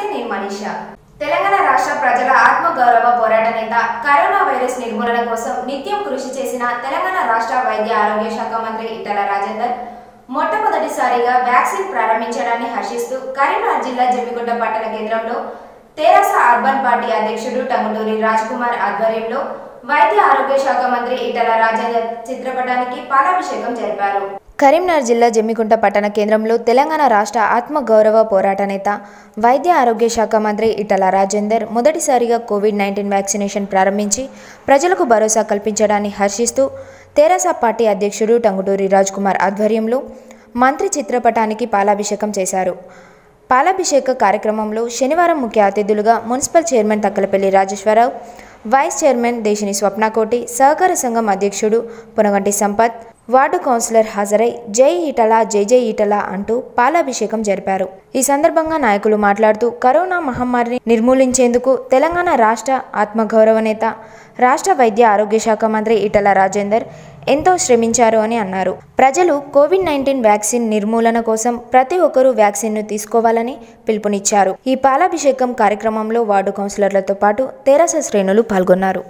నమస్తే నేను మనీష. తెలంగాణ రాష్ట్ర ప్రజల ఆత్మగౌరవ పోరాట నేత కరోనా వైరస్ నిర్మూలన కోసం నిత్యం కృషి చేసిన తెలంగాణ రాష్ట్ర వైద్య ఆరోగ్య శాఖ మంత్రి ఇటల రాజేందర్ మొట్టమొదటిసారిగా వ్యాక్సిన్ ప్రారంభించడాన్ని హర్షిస్తూ కరీంనగర్ జిల్లా జమ్మిగుంట పట్టణ కేంద్రంలో తెరాస అర్బన్ పార్టీ అధ్యక్షుడు టంగుటూరి కుమార్ ఆధ్వర్యంలో వైద్య ఆరోగ్య శాఖ మంత్రి ఇటల రాజేందర్ చిత్రపటానికి పాలాభిషేకం జరిపారు. కరీంనగర్ జిల్లా జమ్మికుంట పట్టణ కేంద్రంలో తెలంగాణ రాష్ట్ర ఆత్మగౌరవ పోరాట నేత వైద్య ఆరోగ్య శాఖ మంత్రి ఇటల రాజేందర్ మొదటిసారిగా కోవిడ్ నైన్టీన్ వ్యాక్సినేషన్ ప్రారంభించి ప్రజలకు భరోసా కల్పించడాన్ని హర్షిస్తూ తెరాస పార్టీ అధ్యక్షుడు టంగుటూరి కుమార్ ఆధ్వర్యంలో మంత్రి చిత్రపటానికి పాలాభిషేకం చేశారు. పాలాభిషేక కార్యక్రమంలో శనివారం ముఖ్య అతిథులుగా municipal chairman Takkalapalli Rajeshwar Rao vice chairman Desini Swapnakoti సహకార సంఘం అధ్యక్షుడు పునగంటి సంపత్ వార్డు కౌన్సిలర్ హాజరై జై ఈటల జై జై ఈటల అంటూ పాలాభిషేకం జరిపారు. ఈ సందర్భంగా నాయకులు మాట్లాడుతూ కరోనా మహమ్మారిని నిర్మూలించేందుకు తెలంగాణ రాష్ట్ర ఆత్మగౌరవ నేత రాష్ట్ర వైద్య ఆరోగ్య శాఖ మంత్రి ఈటల రాజేందర్ ఎంతో శ్రమించారు అని అన్నారు. ప్రజలు కోవిడ్ నైన్టీన్ వ్యాక్సిన్ నిర్మూలన కోసం ప్రతి ఒక్కరూ వ్యాక్సిన్ను తీసుకోవాలని పిలుపునిచ్చారు. ఈ పాలాభిషేకం కార్యక్రమంలో వార్డు కౌన్సిలర్లతో పాటు తెరాస శ్రేణులు పాల్గొన్నారు.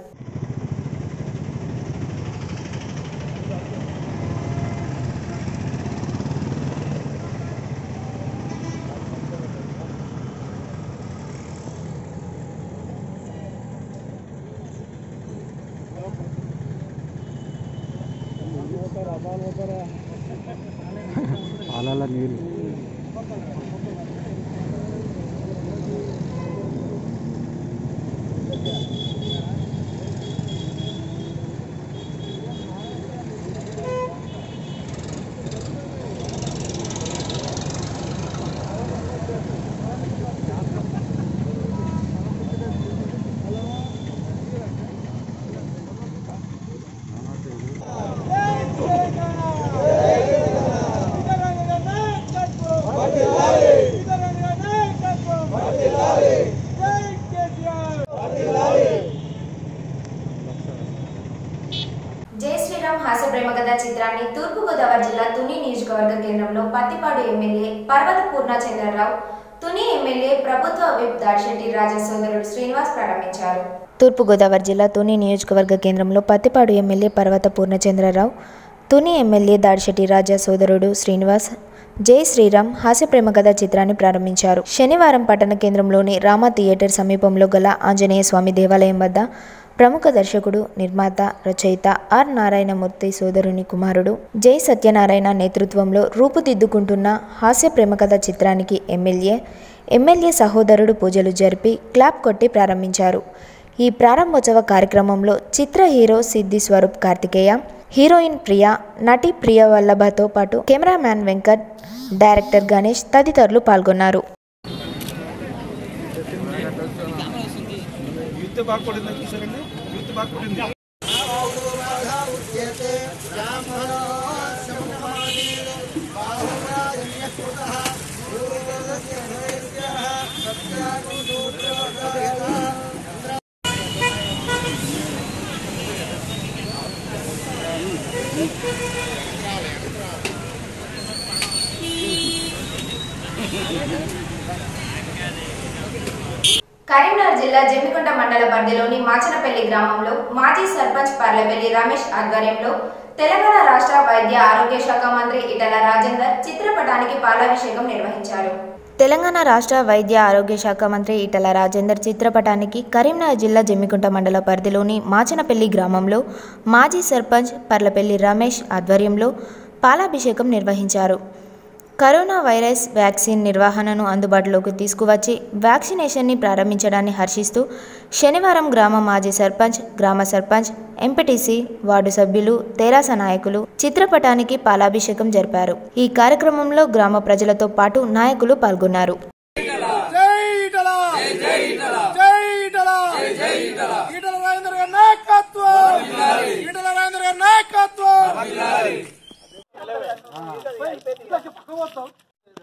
ಹಾಲೆಲ್ಲ ನೀರು. చిత్రాన్ని తూర్పుగోదావరి జిల్లా తుని నియోజకవర్గ కేంద్రంలో పత్తిపాడు ఎమ్మెల్యే పర్వత పూర్ణచంద్రరావు తుని ఎమ్మెల్యే ప్రభుత్వ విప్ దాడిశెట్టి రాజా సోదరుడు శ్రీనివాస్ ప్రారంభించారు. తూర్పుగోదావరి జిల్లా తుని నియోజకవర్గ కేంద్రంలో పత్తిపాడు ఎమ్మెల్యే పర్వత పూర్ణచంద్రరావు తుని ఎమ్మెల్యే దాడిశెట్టి రాజా సోదరుడు శ్రీనివాస్ జై శ్రీరామ్ హాస్య ప్రేమ కథ చిత్రాన్ని ప్రారంభించారు. శనివారం పట్టణ కేంద్రంలోని రామా థియేటర్ సమీపంలో గల ఆంజనేయ స్వామి దేవాలయం వద్ద ప్రముఖ దర్శకుడు నిర్మాత రచయిత ఆర్. నారాయణమూర్తి సోదరుని కుమారుడు జై సత్యనారాయణ నేతృత్వంలో రూపుదిద్దుకుంటున్న హాస్య ప్రేమకథ చిత్రానికి ఎమ్మెల్యే ఎమ్మెల్యే సహోదరుడు పూజలు జరిపి క్లాప్ కొట్టి ప్రారంభించారు. ఈ ప్రారంభోత్సవ కార్యక్రమంలో చిత్ర హీరో సిద్ధి స్వరూప్ కార్తికేయ హీరోయిన్ ప్రియా నటి ప్రియ వల్లభతో పాటు కెమెరామ్యాన్ వెంకట్ డైరెక్టర్ గణేష్ తదితరులు పాల్గొన్నారు. যুদ্ধে বার করেন নাকি সেখানে যুদ্ধে বার করেন Thank. కరీంనగర్ జిల్లా జమ్మికొండ మండల పరిధిలోని మాచనపల్లి గ్రామంలో మాజీ సర్పంచ్ పర్లపల్లి రమేష్ ఆధ్వర్యంలో తెలంగాణ రాష్ట్ర వైద్య ఆరోగ్య శాఖ మంత్రి ఇటల రాజేందర్ చిత్రపటానికి పాలాభిషేకం నిర్వహించారు. తెలంగాణ రాష్ట్ర వైద్య ఆరోగ్య శాఖ మంత్రి ఇటల రాజేందర్ చిత్రపటానికి కరీంనగర్ జిల్లా జమ్మికుంట మండల పరిధిలోని మాచనపల్లి గ్రామంలో మాజీ సర్పంచ్ పర్లపల్లి రమేష్ ఆధ్వర్యంలో పాలాభిషేకం నిర్వహించారు. కరోనా వైరస్ వ్యాక్సిన్ నిర్వహణను అందుబాటులోకి తీసుకువచ్చి వ్యాక్సినేషన్ని ప్రారంభించడాన్ని హర్షిస్తూ శనివారం గ్రామ మాజీ సర్పంచ్ గ్రామ సర్పంచ్ ఎంపీటీసీ వార్డు సభ్యులు తెరాస నాయకులు చిత్రపటానికి పాలాభిషేకం జరిపారు. ఈ కార్యక్రమంలో గ్రామ ప్రజలతో పాటు నాయకులు పాల్గొన్నారు. జై జై జై